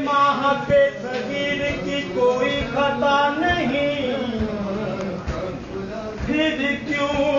माह पे फकीर की कोई खता नहीं। फिर क्यों